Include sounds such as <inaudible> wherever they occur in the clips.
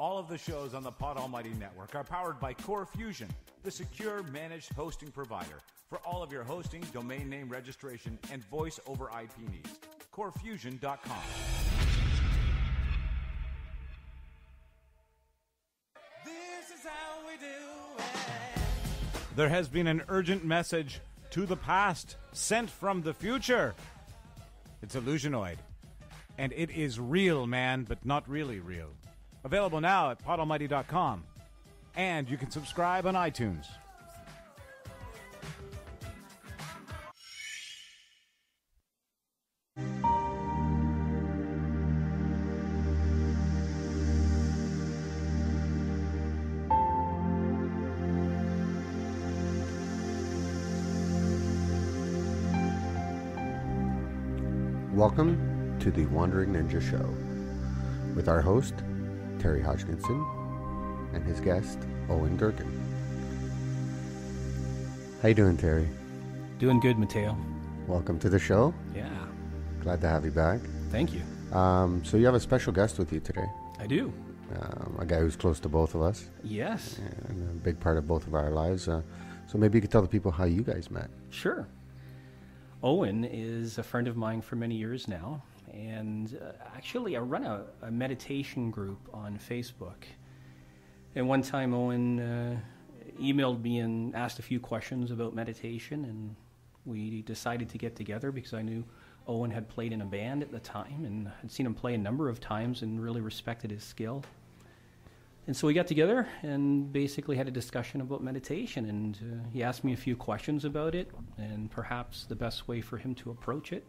All of the shows on the Pod Almighty Network are powered by Core Fusion, the secure managed hosting provider for all of your hosting, domain name registration, and voice over IP needs. CoreFusion.com. This is how we do it. There has been an urgent message to the past sent from the future. It's Illusionoid. And it is real, man, but not really real. Available now at podalmighty.com. And you can subscribe on iTunes. Welcome to the Wandering Ninja Show with our host, Terry Hodgkinson, and his guest, Owen Durkin. How you doing, Terry? Doing good, Mateo. Welcome to the show. Yeah, Glad to have you back. thank you. Um, so you have a special guest with you today, I do. um, a guy who's close to both of us Yes, and a big part of both of our lives. Uh, so maybe you could tell the people how you guys met. sure. Owen is a friend of mine for many years now, and uh, actually, I run a, a meditation group on Facebook. And one time, Owen uh, emailed me and asked a few questions about meditation, and we decided to get together because I knew Owen had played in a band at the time and had seen him play a number of times and really respected his skill. And so we got together and basically had a discussion about meditation. And uh, he asked me a few questions about it and perhaps the best way for him to approach it.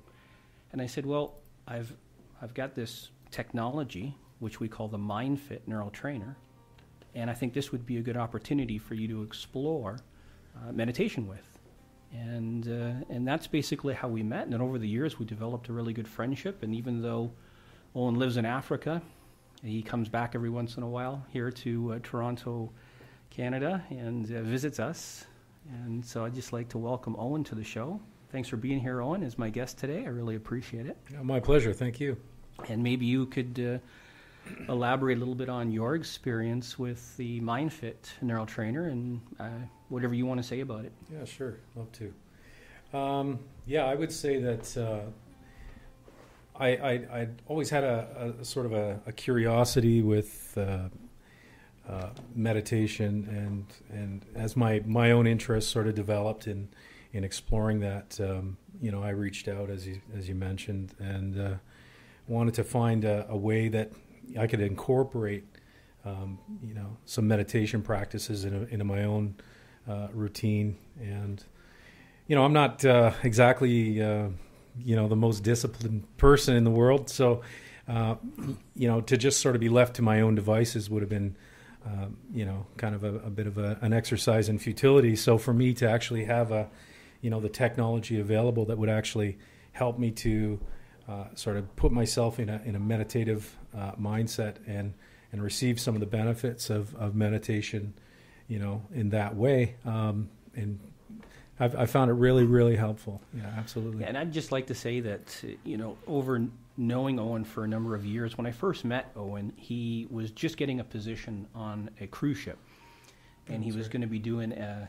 And I said, Well, I've, I've got this technology, which we call the MindFit Neural Trainer. And I think this would be a good opportunity for you to explore uh, meditation with. And, uh, and that's basically how we met. And then over the years, we developed a really good friendship. And even though Owen lives in Africa, he comes back every once in a while here to uh, Toronto, Canada, and uh, visits us. And so I'd just like to welcome Owen to the show. Thanks for being here, Owen, as my guest today. I really appreciate it. Yeah, my pleasure. Thank you. And maybe you could uh, elaborate a little bit on your experience with the MindFit neural trainer and uh, whatever you want to say about it. Yeah, sure. Love to. Um, yeah, I would say that uh, I, I I always had a, a sort of a, a curiosity with uh, uh, meditation, and and as my my own interest sort of developed in in exploring that, um, you know, I reached out as you as you mentioned, and uh, wanted to find a, a way that I could incorporate, um, you know, some meditation practices into, into my own uh, routine. And, you know, I'm not uh, exactly, uh, you know, the most disciplined person in the world. So, uh, you know, to just sort of be left to my own devices would have been, um, you know, kind of a, a bit of a, an exercise in futility. So for me to actually have a, you know, the technology available that would actually help me to uh, sort of put myself in a, in a meditative uh, mindset and, and receive some of the benefits of, of meditation, you know, in that way. Um, and I've, I found it really, really helpful. Yeah, absolutely. And I'd just like to say that, you know, over knowing Owen for a number of years, when I first met Owen, he was just getting a position on a cruise ship. And he was going to be doing a,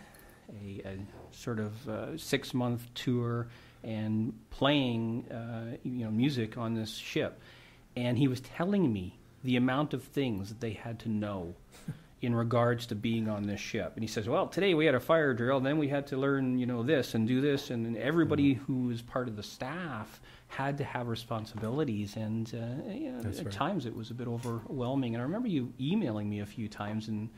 a, a sort of uh, six month tour and playing, uh, you know, music on this ship. And he was telling me the amount of things that they had to know <laughs> in regards to being on this ship. And he says, "Well, today we had a fire drill, and then we had to learn, you know, this and do this, and everybody who was part of the staff had to have responsibilities. And uh, you know, at right. times it was a bit overwhelming. And I remember you emailing me a few times, and,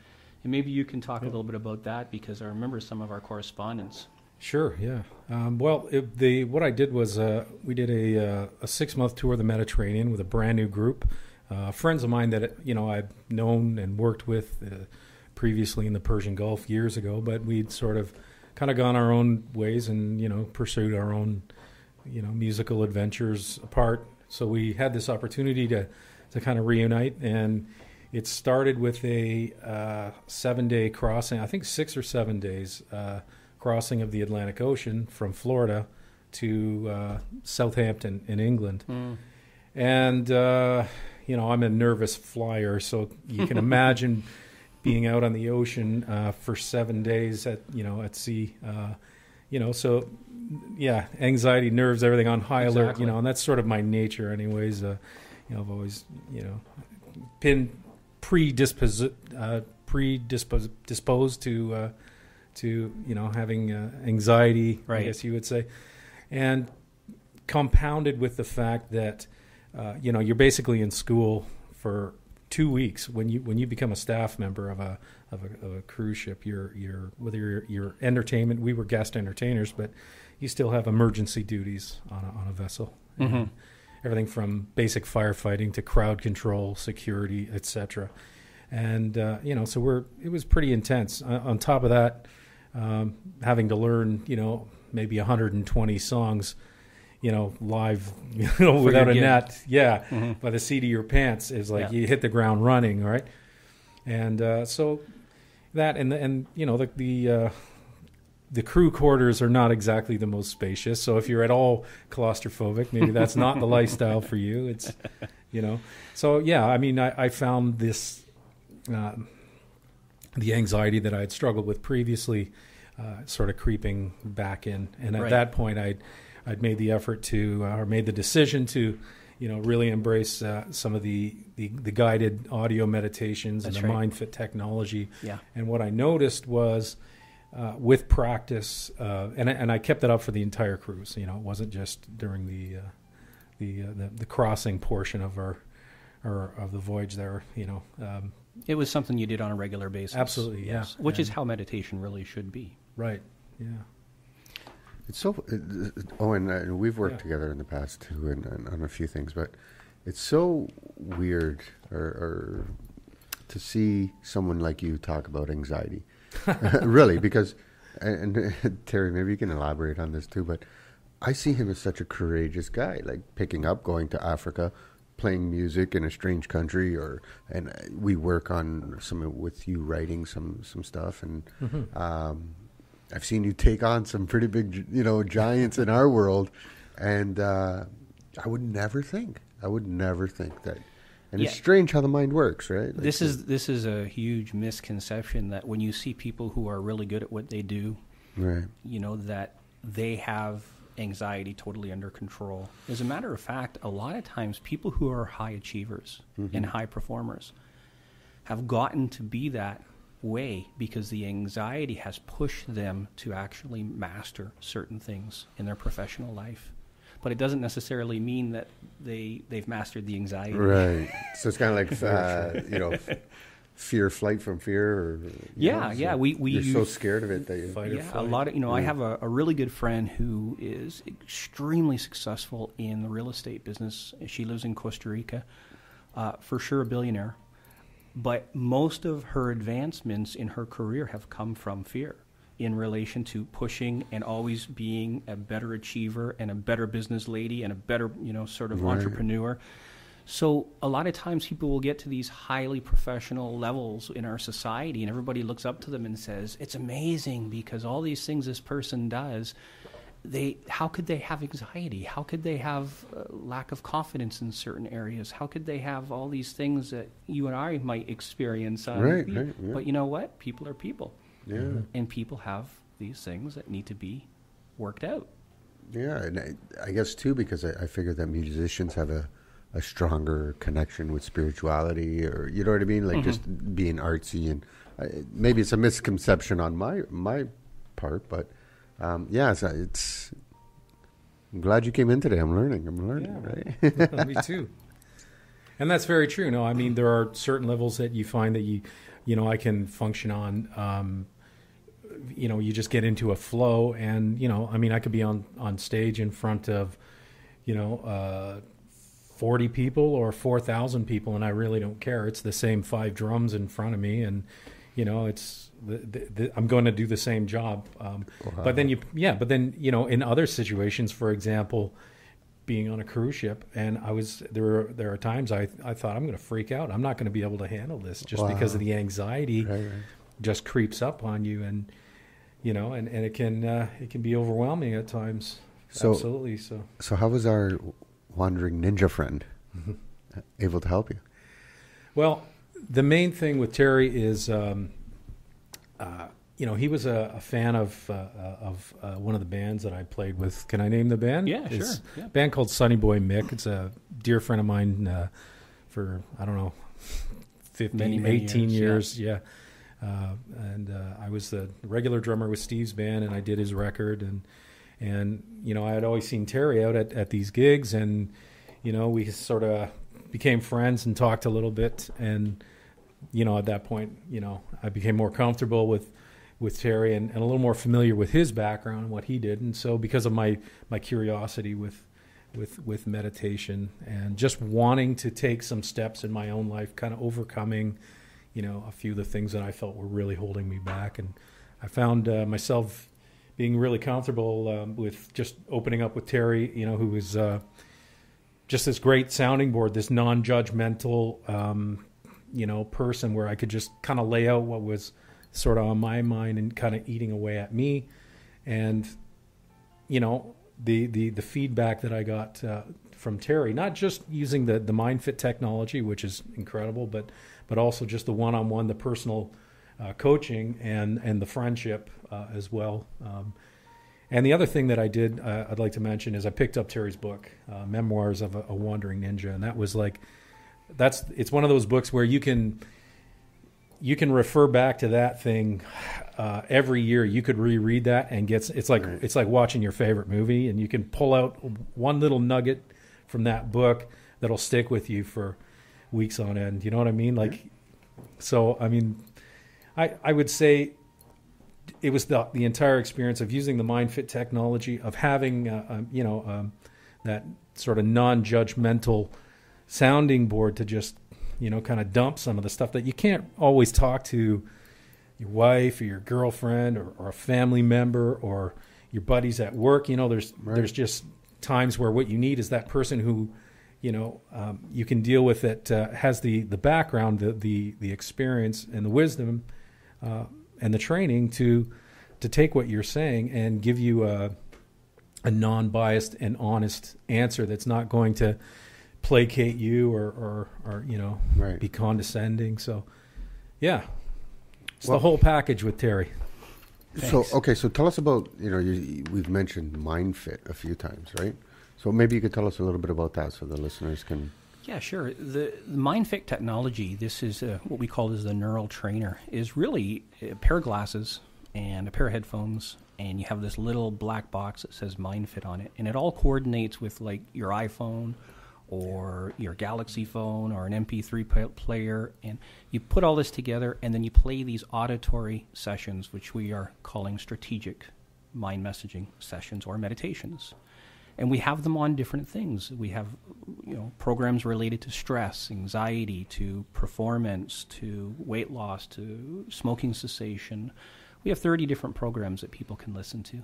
and maybe you can talk a little bit about that because I remember some of our correspondence. Sure, yeah. Um, well, it, the what I did was uh, we did a, uh, a six month tour of the Mediterranean with a brand new group, uh, friends of mine that you know I've known and worked with uh, previously in the Persian Gulf years ago, but we'd sort of kind of gone our own ways and you know pursued our own you know musical adventures apart. So we had this opportunity to to kind of reunite and. It started with a uh, seven day crossing, I think six or seven days, uh, crossing of the Atlantic Ocean from Florida to uh, Southampton in England. And, uh, you know, I'm a nervous flyer, so you can <laughs> imagine being out on the ocean uh, for seven days at you know at sea. Uh, you know, so yeah, anxiety, nerves, everything on high alert. You know, and that's sort of my nature, anyways. Uh, you know, I've always you know been predisposed uh, predisposed disposed to uh, to you know having uh, anxiety. I guess you would say, and compounded with the fact that uh, you know you're basically in school for two weeks when you when you become a staff member of a of a, of a cruise ship. You're you're whether you're, you're entertainment. We were guest entertainers, but you still have emergency duties on a, on a vessel. Mhm. Everything from basic firefighting to crowd control, security, etc. And uh, you know, so we're it was pretty intense. Uh, on top of that, um, having to learn, you know, maybe 120 songs, you know, live, <laughs> you know, without a gig. net, yeah, Mhm. by the seat of your pants is like Yeah. you hit the ground running, right? And uh, so that and and you know the the uh, the crew quarters are not exactly the most spacious. So if you're at all claustrophobic, maybe that's not the <laughs> lifestyle for you. It's you know, so yeah, I mean, I, I found this. Uh, the anxiety that I had struggled with previously, uh, sort of creeping back in, and at Right. that point, I'd I'd made the effort to, uh, or made the decision to, you know, really embrace uh, some of the, the the guided audio meditations That's and the right. MindFit technology. Yeah. And what I noticed was, uh, with practice, uh, and I- and I kept it up for the entire cruise. You know, it wasn't just during the uh, the, uh, the the crossing portion of our or of the voyage there. You know, um, It was something you did on a regular basis. Absolutely, yeah. Which is how meditation really should be. right? Yeah. It's so. Uh, oh, and uh, we've worked Yeah. together in the past too, and, and on a few things. But it's so weird, or, or to see someone like you talk about anxiety, <laughs> really, because and, and <laughs> Terry, maybe you can elaborate on this too. But I see him as such a courageous guy, like picking up, going to Africa, playing music in a strange country, or and uh, we work on some with you writing some some stuff, and um, I've seen you take on some pretty big, you know, giants in our world, and uh, I would never think, I would never think that. And it's strange how the mind works, right? Like, this is this is a huge misconception that when you see people who are really good at what they do, right. you know that they have anxiety totally under control. As a matter of fact, a lot of times people who are high achievers mm-hmm. and high performers have gotten to be that way because the anxiety has pushed them to actually master certain things in their professional life. But it doesn't necessarily mean that they they've mastered the anxiety. Right. So it's kind of like, <laughs> uh, you know, fear, flight from fear. Or, Yeah, know, yeah, so we- we You're so scared of it that you. Fight or yeah, a lot of you know. I have a, a really good friend who is extremely successful in the real estate business. She lives in Costa Rica, uh, for sure a billionaire. But most of her advancements in her career have come from fear, in relation to pushing and always being a better achiever and a better business lady and a better you know sort of Right. entrepreneur. So a lot of times people will get to these highly professional levels in our society and everybody looks up to them and says, "It's amazing because all these things this person does, they how could they have anxiety? How could they have uh, lack of confidence in certain areas? How could they have all these things that you and I might experience on Right, right, yeah. But you know what? People are people Yeah. and people have these things that need to be worked out. Yeah. And I, I guess, too, because I, I figure that musicians have a, a stronger connection with spirituality or, you know what I mean? Like just being artsy. And uh, maybe it's a misconception on my, my part, but um, yeah, it's, it's. I'm glad you came in today. I'm learning. I'm learning, Yeah. right? <laughs> <laughs> <laughs> Me too. And that's very true. No, I mean there are certain levels that you find that you, you know, I can function on. Um, you know, you just get into a flow, and you know, I mean, I could be on on stage in front of, you know, uh, forty people or four thousand people, and I really don't care. It's the same five drums in front of me, and you know, it's the, the, the, I'm going to do the same job. Um, But then you, yeah, but then you know, in other situations, for example being on a cruise ship and I was there were there are times I I thought I'm going to freak out. I'm not going to be able to handle this just because of the anxiety Right, right. just creeps up on you and you know and and it can uh, it can be overwhelming at times. So- Absolutely. So So, how was our wandering ninja friend? able to help you? Well, the main thing with Terry is, um, uh, you know, he was a, a fan of uh, uh, of uh, one of the bands that I played with. Can I name the band? Yeah, It's sure, yeah. Band called Sonny Boy Mick. It's a dear friend of mine uh, for I don't know, 15, Many, many 18 years, years. Yeah. Uh, and uh, I was the regular drummer with Steve's band, and I did his record. And and you know, I had always seen Terry out at, at these gigs, and you know, we sort of became friends and talked a little bit. And you know, at that point, you know, I became more comfortable with with Terry and, and a little more familiar with his background and what he did. And so, because of my my curiosity with with with meditation and just wanting to take some steps in my own life, kind of overcoming, you know, a few of the things that I felt were really holding me back. And I found uh, myself being really comfortable um, with just opening up with Terry, you know, who was uh, just this great sounding board, this non-judgmental, um, you know, person where I could just kind of lay out what was sort of on my mind and kind of eating away at me, and you know, the the the feedback that I got uh, from Terry, not just using the the MindFit technology, which is incredible, but but also just the one-on-one, the personal uh, coaching and and the friendship uh, as well. Um, and the other thing that I did, uh, I'd like to mention, is I picked up Terry's book, uh, Memoirs of a, a Wandering Ninja, and that was like, that's it's one of those books where you can you can refer back to that thing uh, every year. You could reread that and get it's like Right. it's like watching your favorite movie, and you can pull out one little nugget from that book that'll stick with you for weeks on end. You know what I mean? Like, so I mean, I I would say it was the the entire experience of using the MindFit technology of having uh, um, you know um, that sort of non-judgmental sounding board to just you know kind of dump some of the stuff that you can't always talk to your wife or your girlfriend or, or a family member or your buddies at work you know there's Right. there's just times where what you need is that person who you know um, you can deal with that uh, has the the background the the the experience and the wisdom uh, and the training to to take what you're saying and give you a a non-biased and honest answer that's not going to placate you or or, or you know Right. be condescending so yeah it's Well- the whole package with Terry So okay, so tell us about you know you, we've mentioned MindFit a few times, right? So maybe you could tell us a little bit about that, so the listeners can. Yeah, sure. The, the MindFit technology, this is uh, what we call as the neural trainer, is really a pair of glasses and a pair of headphones, and you have this little black box that says MindFit on it, and it all coordinates with like your iPhone or your Galaxy phone or an MP3 player, and you put all this together, and then you play these auditory sessions, which we are calling strategic mind messaging sessions or meditations and we have them on different things. We have, you know, programs related to stress, anxiety, to performance, to weight loss, to smoking cessation. We have 30 different programs that people can listen to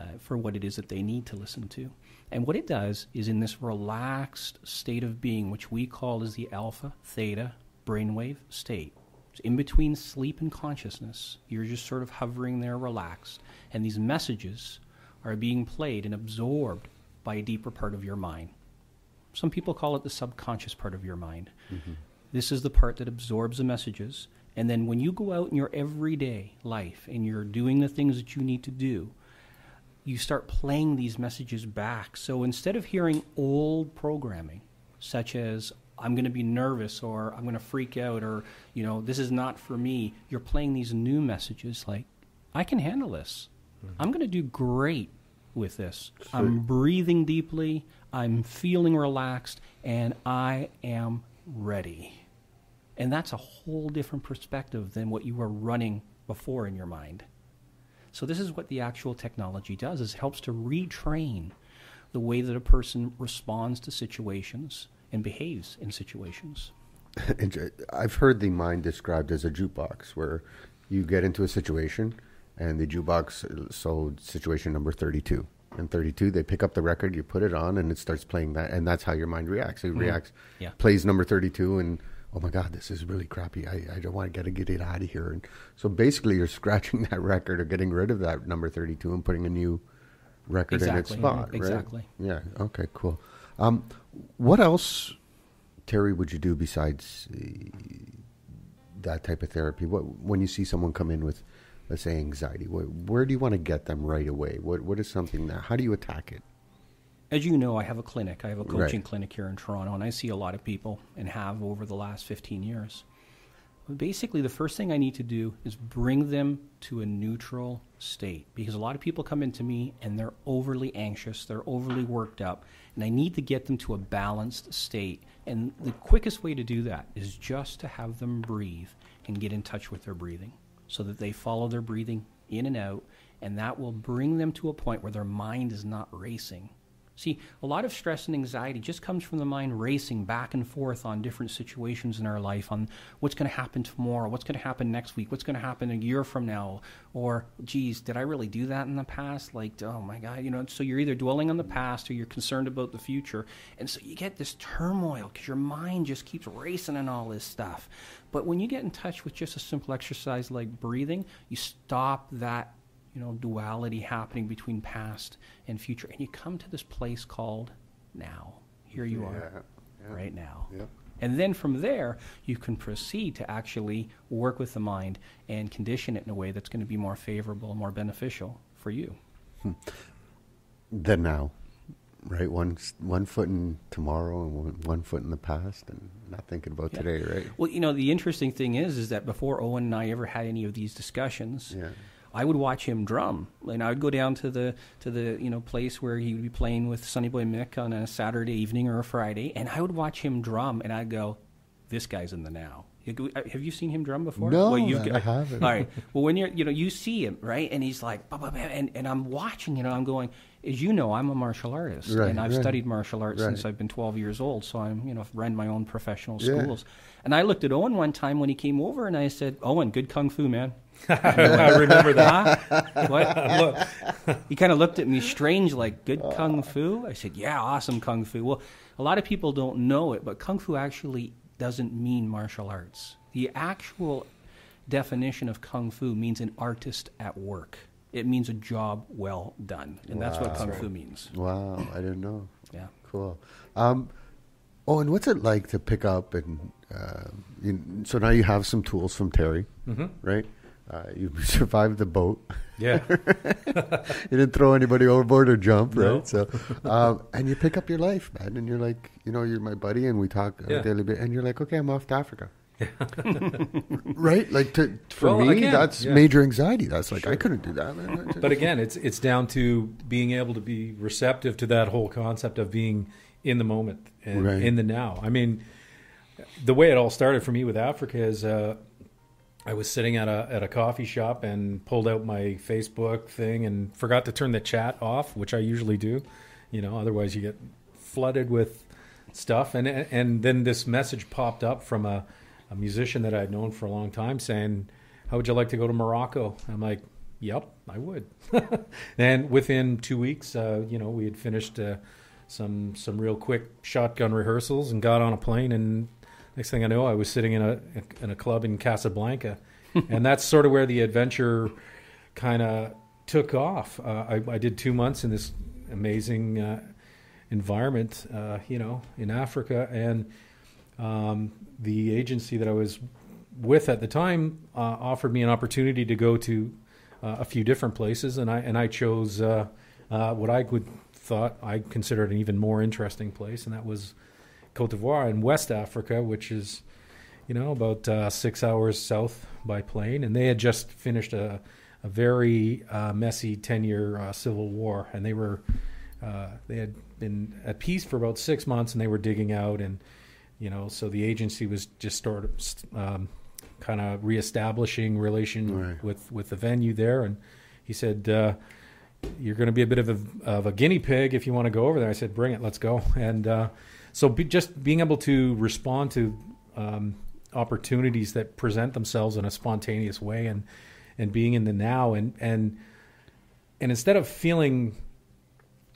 uh, for what it is that they need to listen to. And what it does is in this relaxed state of being, which we call as the alpha theta brainwave state. In between sleep and consciousness. You're just sort of hovering there relaxed. And these messages are being played and absorbed by a deeper part of your mind. Some people call it the subconscious part of your mind. Mm-hmm. This is the part that absorbs the messages. And then when you go out in your everyday life and you're doing the things that you need to do, you start playing these messages back. So instead of hearing old programming, such as I'm going to be nervous or I'm going to freak out or, you know, this is not for me, you're playing these new messages like, I can handle this. Mm-hmm. I'm going to do great with this. I'm breathing deeply, I'm feeling relaxed, and I am ready. And that's a whole different perspective than what you were running before in your mind. So this is what the actual technology does is it helps to retrain the way that a person responds to situations and behaves in situations. <laughs> I've heard the mind described as a jukebox, where you get into a situation, and the jukebox sold situation number thirty-two. And thirty-two, they pick up the record, you put it on, and it starts playing that, and that's how your mind reacts. It reacts, Yeah. plays number thirty-two, and oh my god, this is really crappy. I, I don't want to get to get it out of here. And so basically, you're <laughs> scratching that record or getting rid of that number thirty-two and putting a new record in its Exactly. spot. right? Exactly. Yeah. Okay. Cool. Um, what else Terry would you do besides uh, that type of therapy? What when you see someone come in with, let's say, anxiety, what, where do you want to get them right away? What what is something that? How do you attack it? As you know, I have a clinic. I have a coaching Right. clinic here in Toronto, and I see a lot of people and have over the last 15 years. Basically, the first thing I need to do is bring them to a neutral state because a lot of people come into me and they're overly anxious, they're overly worked up, and I need to get them to a balanced state. And the quickest way to do that is just to have them breathe and get in touch with their breathing so that they follow their breathing in and out, and that will bring them to a point where their mind is not racing. See, a lot of stress and anxiety just comes from the mind racing back and forth on different situations in our life, on what's going to happen tomorrow, what's going to happen next week, what's going to happen a year from now, or, geez, did I really do that in the past? Like, oh my God, you know, so you're either dwelling on the past or you're concerned about the future. And so you get this turmoil because your mind just keeps racing and all this stuff. But when you get in touch with just a simple exercise like breathing, you stop that you know, duality happening between past and future. And you come to this place called now. Here you are, Yeah, right now. yeah. And then from there, you can proceed to actually work with the mind and condition it in a way that's going to be more favorable more beneficial for you. Hmm. The now, right? One one foot in tomorrow and one, one foot in the past, and not thinking about Yeah. today, right? Well, you know, the interesting thing is, is that before Owen and I ever had any of these discussions, Yeah. I would watch him drum, and I would go down to the to the you know place where he would be playing with Sonny Boy Mick on a Saturday evening or a Friday, and I would watch him drum, and I'd go, "This guy's in the now." You uh, Have you seen him drum before? No, well, you've man, I haven't. All right. Well, when you're you know you see him right, and he's like, bah, bah, bah, and and I'm watching, you know, I'm going. As you know, I'm a martial artist, Right, and I've right. studied martial arts since I've been 12 years old. So I'm, you know, run my own professional Yeah. schools. And I looked at Owen one time when he came over, and I said, "Owen, good kung fu, man." <laughs> I remember that. Huh? What? he kind of looked at me strange, like, good kung fu? I said, yeah, awesome kung fu. Well, a lot of people don't know it, but kung fu actually doesn't mean martial arts. The actual definition of kung fu means an artist at work. It means a job well done. And that's what kung fu means. Wow, I didn't know. <laughs> Yeah. Cool. Um, oh, and what's it like to pick up and uh, you, so now you have some tools from Terry, hmm right? Uh, you <laughs> survived the boat. Yeah. <laughs> You didn't throw anybody overboard or jump, right? No. So, um, and you pick up your life, man, and you're like, you know, you're my buddy, and we talk Yeah. a daily basis, and you're like, okay, I'm off to Africa. <laughs> right? Like to, for Well, me, again, that's yeah. major anxiety. That's like I couldn't do that, man. but again, it's it's down to being able to be receptive to that whole concept of being in the moment and Right. in the now. I mean, the way it all started for me with Africa is uh, I was sitting at a at a coffee shop and pulled out my Facebook thing and forgot to turn the chat off, which I usually do. You know, otherwise you get flooded with stuff. And and then this message popped up from a, a musician that I'd known for a long time saying, "How would you like to go to Morocco?" I'm like, "Yep, I would." <laughs> and within two weeks, uh, you know, we had finished uh, some some real quick shotgun rehearsals and got on a plane. And next thing I know, I was sitting in a in a club in Casablanca, <laughs> and that's sort of where the adventure kind of took off. Uh, I, I did two months in this amazing uh, environment, uh, you know, in Africa, and um, the agency that I was with at the time uh, offered me an opportunity to go to uh, a few different places, and I and I chose uh, what I would thought I considered an even more interesting place, and that was Cote d'Ivoire in West Africa, which is you know about uh, six hours south by plane, and they had just finished a a very uh, messy ten year uh, civil war, and they were uh, they had been at peace for about six months, and they were digging out. And you know so the agency was just sort of um, kind of reestablishing relation Right. with with the venue there. And he said uh, you're going to be a bit of a, of a guinea pig if you want to go over there. I said bring it. Let's go. <laughs> And uh, so be, just being able to respond to um, opportunities that present themselves in a spontaneous way and and being in the now and and and instead of feeling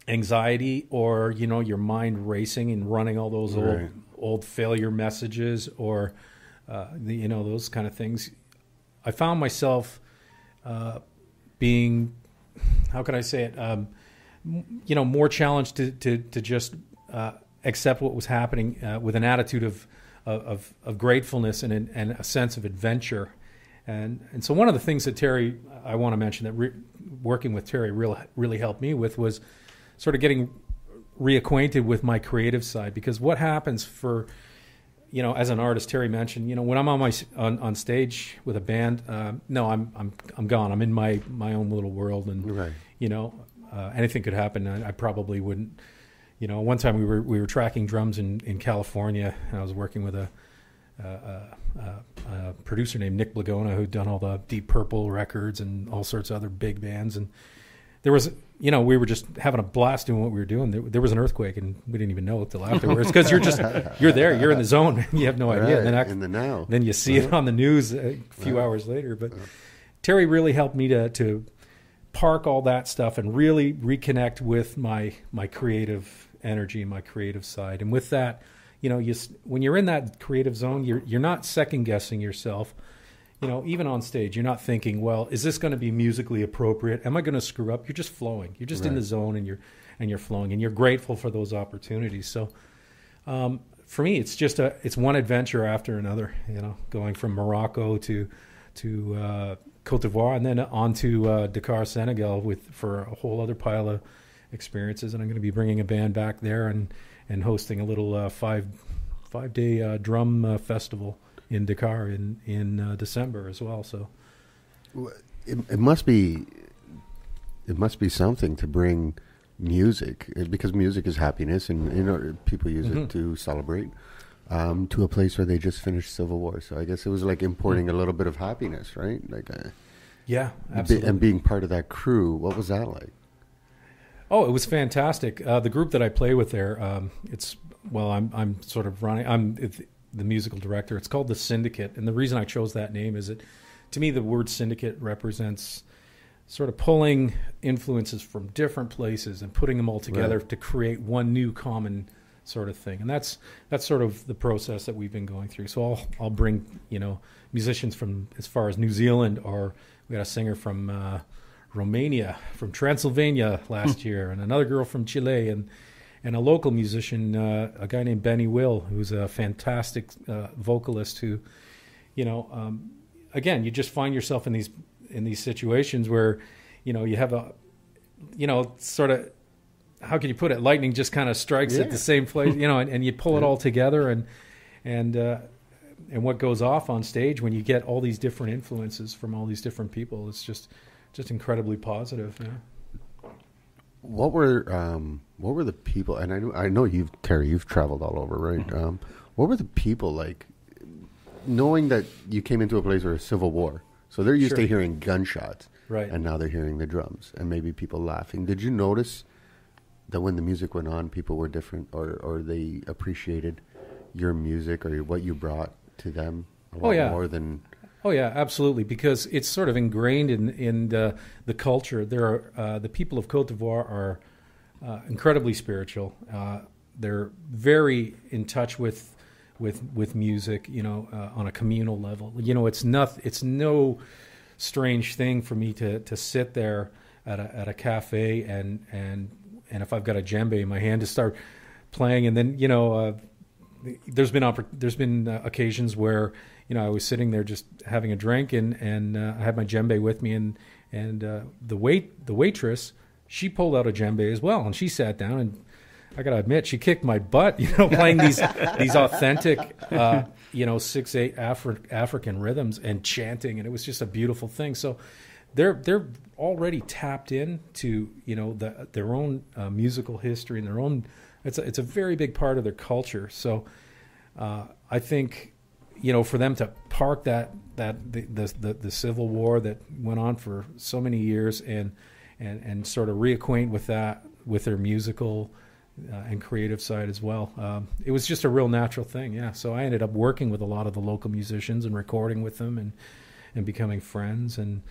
anxiety or you know your mind racing and running all those old Right. old failure messages or uh, the, you know those kind of things i found myself uh, being how can i say it um, you know more challenged to to, to just uh, accept what was happening uh, with an attitude of of, of gratefulness and, and a sense of adventure. And and so one of the things that Terry, I want to mention that re- working with Terry really really helped me with was sort of getting reacquainted with my creative side because what happens for you know as an artist Terry mentioned you know when I'm on my on, on stage with a band uh, no I'm I'm I'm gone I'm in my my own little world and Right. you know uh, anything could happen I, I probably wouldn't you know one time we were we were tracking drums in in California and I was working with a uh, uh, uh, a producer named Nick Blagona who'd done all the Deep Purple records and all sorts of other big bands. And there was you know we were just having a blast doing what we were doing. There, there was an earthquake and we didn't even know it till afterwards because you're just <laughs> you're there you're in the zone you have no idea. Right, and then, in the now. then you see it on the news a few hours later. But terry really helped me to to park all that stuff and really reconnect with my my creative energy my creative side and with that you know you when you're in that creative zone you're you're not second guessing yourself you know, even on stage, you're not thinking, well, is this going to be musically appropriate? Am I going to screw up? You're just flowing. You're just in the zone and you're and you're flowing and you're grateful for those opportunities. So um, for me, it's just a it's one adventure after another. You know, going from Morocco to to uh, Cote d'Ivoire and then on to uh, Dakar, Senegal, with for a whole other pile of experiences. And I'm going to be bringing a band back there and and hosting a little uh, five five day uh, drum uh, festival in Dakar in in uh, December as well. So It, it must be. It must be something to bring music uh, because music is happiness, and you know people use Mhm. it to celebrate. Um, to a place where they just finished civil war, so I guess it was like importing a little bit of happiness, right? Like, uh, yeah, be- absolutely. and being part of that crew. What was that like? Oh, it was fantastic. Uh, the group that I play with there, um, it's well, I'm I'm sort of running. I'm the musical director. It's called the Syndicate, and the reason I chose that name is that, to me, the word syndicate represents sort of pulling influences from different places and putting them all together Right. to create one new common sort of thing. And that's that's sort of the process that we've been going through. So I'll I'll bring you know musicians from as far as New Zealand, or we got a singer from. Uh, Romania, from Transylvania last year, and another girl from Chile, and and a local musician, uh, a guy named Benny Will, who's a fantastic uh, vocalist. Who, you know, um, again, you just find yourself in these in these situations where, you know, you have a, you know, sort of, how can you put it? Lightning just kind of strikes Yeah. at the same place, you know, <laughs> and, and you pull it all together, and and uh, and what goes off on stage when you get all these different influences from all these different people, it's just just incredibly positive. Yeah. What were um, what were the people? And I know I know you've Terry, you've traveled all over, right? Mm-hmm. Um, what were the people like? Knowing that you came into a place where a civil war, so they're used Sure. to hearing gunshots, Right. And now they're hearing the drums and maybe people laughing. Did you notice that when the music went on, people were different, or or they appreciated your music or what you brought to them a lot Oh, yeah. more than Oh yeah, absolutely. Because it's sort of ingrained in in the, the culture. There are uh, the people of Cote d'Ivoire are uh, incredibly spiritual. Uh, they're very in touch with with with music. You know, uh, on a communal level. You know, it's not it's no strange thing for me to to sit there at a at a cafe and and and if I've got a djembe in my hand to start playing, and then you know. Uh, there's been oppor- there's been uh, occasions where you know I was sitting there just having a drink and and uh, I had my djembe with me and and uh, the wait the waitress she pulled out a djembe as well and she sat down and I gotta admit she kicked my butt <laughs> you know playing these these authentic uh, you know six eight Afri- African rhythms and chanting and it was just a beautiful thing. So they're they're already tapped in to you know the, their own uh, musical history and their own it's a, it's a very big part of their culture. So uh, I think you know for them to park that that the, the the the civil war that went on for so many years and and and sort of reacquaint with that with their musical uh, and creative side as well. Um, it was just a real natural thing, yeah. So I ended up working with a lot of the local musicians and recording with them and and becoming friends, and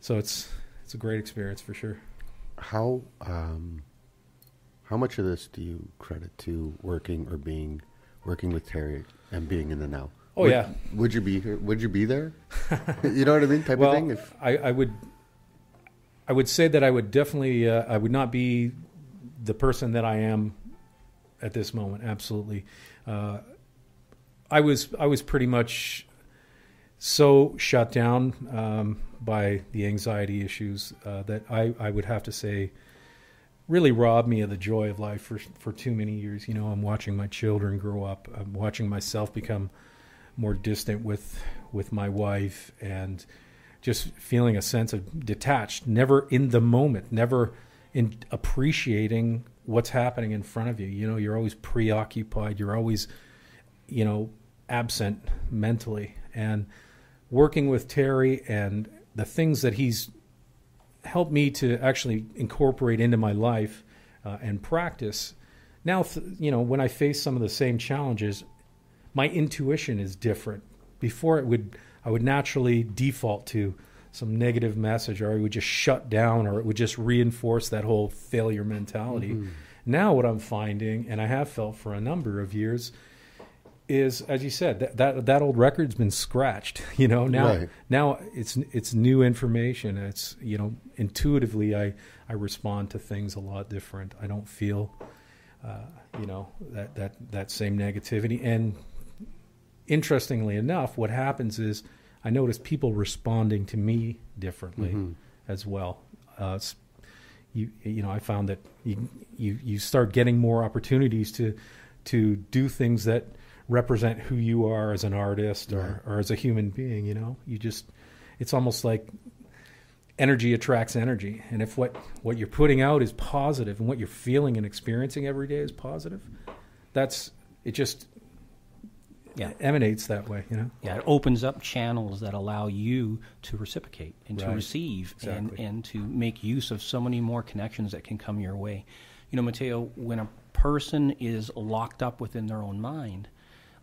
so it's it's a great experience for sure. how um, how much of this do you credit to working or being working with Terry and being in the now? Oh, Would- yeah. Would you be here? Would you be there? <laughs> you know what I mean? Type well, of thing. If, I, I would I would say that I would definitely uh, I would not be the person that I am at this moment. Absolutely. Uh, I was I was pretty much so shut down um, by the anxiety issues uh, that I, I would have to say really robbed me of the joy of life for for too many years. You know, I'm watching my children grow up. I'm watching myself become more distant with with my wife and just feeling a sense of detached, never in the moment, never in appreciating what's happening in front of you. You know, you're always preoccupied. You're always, you know, absent mentally. And working with Terry and the things that he's helped me to actually incorporate into my life uh, and practice. Now, you know, when I face some of the same challenges, my intuition is different. Before it would, I would naturally default to some negative message, or I would just shut down, or it would just reinforce that whole failure mentality. Mm-hmm. Now, what I'm finding, and I have felt for a number of years, is as you said that that, that old record's been scratched. <laughs> You know now right. now it's it's new information. It's you know intuitively I I respond to things a lot different. I don't feel uh, you know that that that same negativity. And interestingly enough, what happens is I notice people responding to me differently mm-hmm. as well. Uh, you you know I found that you you you start getting more opportunities to to do things that represent who you are as an artist or, or as a human being. You know, you just it's almost like energy attracts energy, and if what what you're putting out is positive and what you're feeling and experiencing every day is positive, that's it. Just yeah. emanates that way, you know. Yeah, it opens up channels that allow you to reciprocate and right. to receive exactly. and and to make use of so many more connections that can come your way. You know, Mateo, when a person is locked up within their own mind,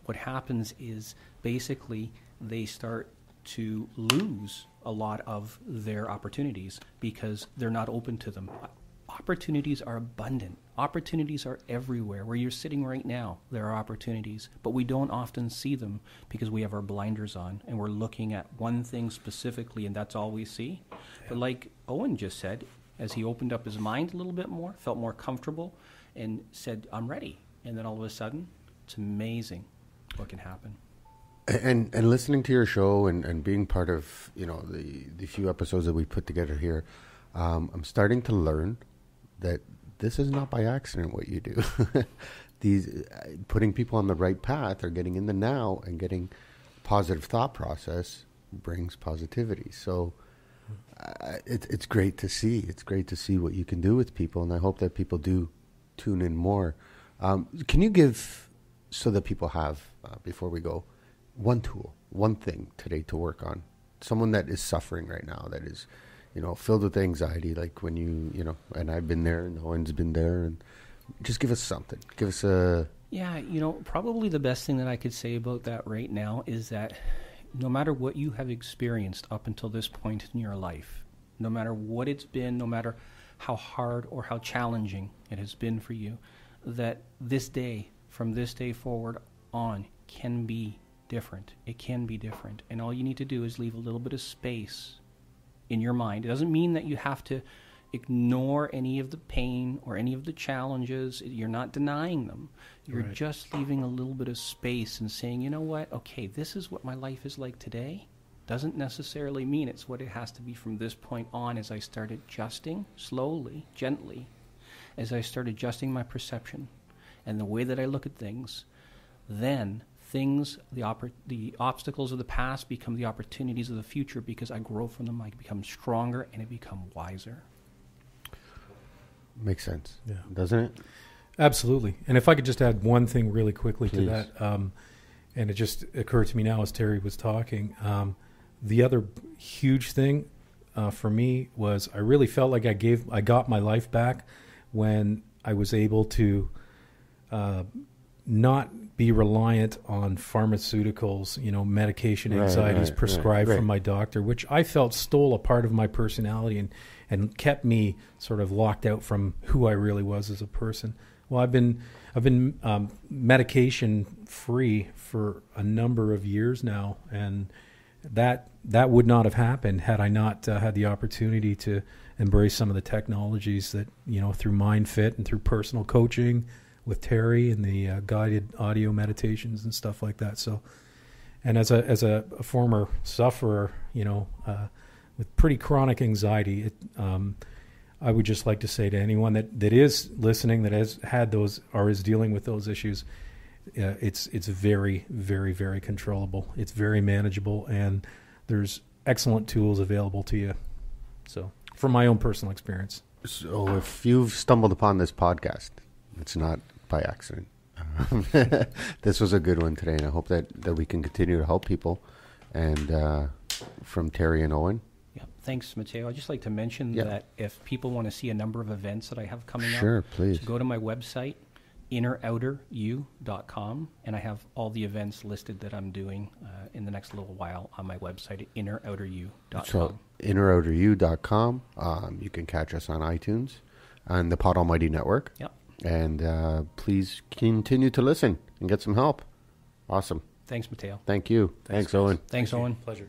what happens is basically they start to lose a lot of their opportunities because they're not open to them. Opportunities are abundant. Opportunities are everywhere. Where you're sitting right now, there are opportunities, but we don't often see them because we have our blinders on and we're looking at one thing specifically and that's all we see. Yeah. But like Owen just said, as he opened up his mind a little bit more, felt more comfortable, and said, I'm ready. And then all of a sudden, it's amazing what can happen. And and listening to your show and, and being part of you know the the few episodes that we put together here, um, I'm starting to learn that this is not by accident what you do. <laughs> These uh, putting people on the right path or getting in the now and getting positive thought process brings positivity. So uh, it, it's great to see. It's great to see what you can do with people, and I hope that people do tune in more. Um, can you give so that people have, uh, before we go, one tool, one thing today to work on. Someone that is suffering right now, that is, you know, filled with anxiety, like when you, you know, and I've been there, and Owen's been there, and just give us something. Give us a. Yeah, you know, probably the best thing that I could say about that right now is that no matter what you have experienced up until this point in your life, no matter what it's been, no matter how hard or how challenging it has been for you, that this day from this day forward on can be different. It can be different. And all you need to do is leave a little bit of space in your mind. It doesn't mean that you have to ignore any of the pain or any of the challenges. You're not denying them. You're right. just leaving a little bit of space and saying, you know what? Okay, this is what my life is like today. Doesn't necessarily mean it's what it has to be from this point on as I start adjusting slowly, gently, as I start adjusting my perception and the way that I look at things, then things, the, oppor- the obstacles of the past become the opportunities of the future because I grow from them. I become stronger and I become wiser. Makes sense. Yeah. Doesn't it? Absolutely. And if I could just add one thing really quickly Please. to that, um, and it just occurred to me now as Terry was talking. Um, the other huge thing uh, for me was I really felt like I gave I got my life back when I was able to uh, not be reliant on pharmaceuticals, you know, medication, anxieties right, right, prescribed right, from my doctor, which I felt stole a part of my personality and, and kept me sort of locked out from who I really was as a person. Well, I've been I've been um, medication free for a number of years now, and that that would not have happened had I not uh, had the opportunity to embrace some of the technologies that you know through MindFit and through personal coaching with Terry and the uh, guided audio meditations and stuff like that. So, and as a as a, a former sufferer, you know, uh, with pretty chronic anxiety, it, um, I would just like to say to anyone that, that is listening, that has had those or is dealing with those issues, uh, it's it's very very very controllable. It's very manageable, and there's excellent tools available to you. So, from my own personal experience. So if you've stumbled upon this podcast, it's not by accident. <laughs> this was a good one today, and I hope that, that we can continue to help people. And uh, from Terry and Owen, Yeah, thanks, Mateo. I'd just like to mention Yeah. that if people want to see a number of events that I have coming up, sure, please. So go to my website, innerouteryou.com, and I have all the events listed that I'm doing uh, in the next little while on my website at innerouteryou.com. So innerouteryou.com. Um, you can catch us on iTunes and the Pod Almighty Network. Yep. And uh, please continue to listen and get some help. Awesome. Thanks, Mateo. Thank you. Thanks, guys. Owen. Thanks, Thank you. Owen. Pleasure.